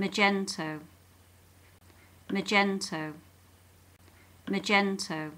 magento. Magento. Magento.